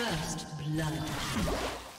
First blood.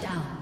Down.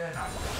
缺哪一？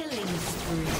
Killing spree.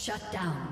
Shut down.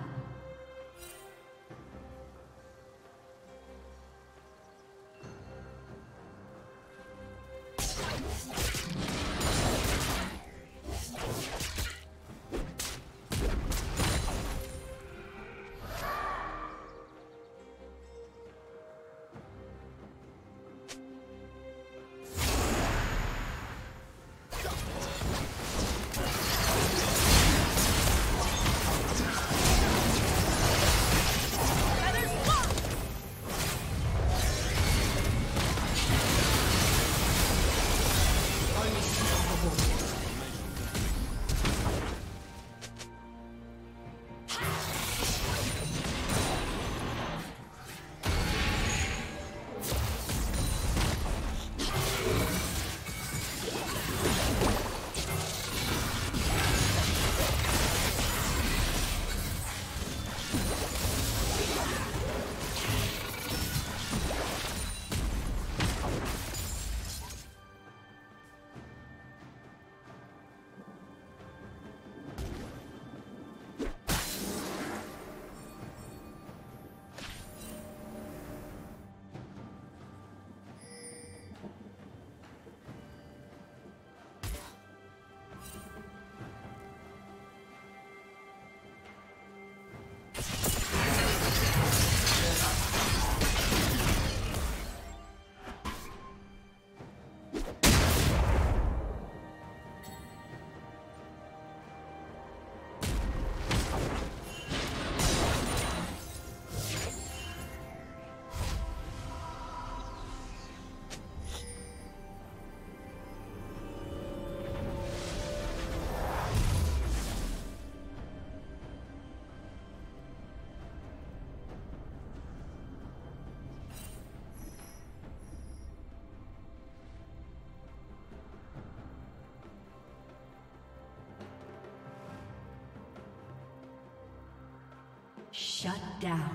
Shut down.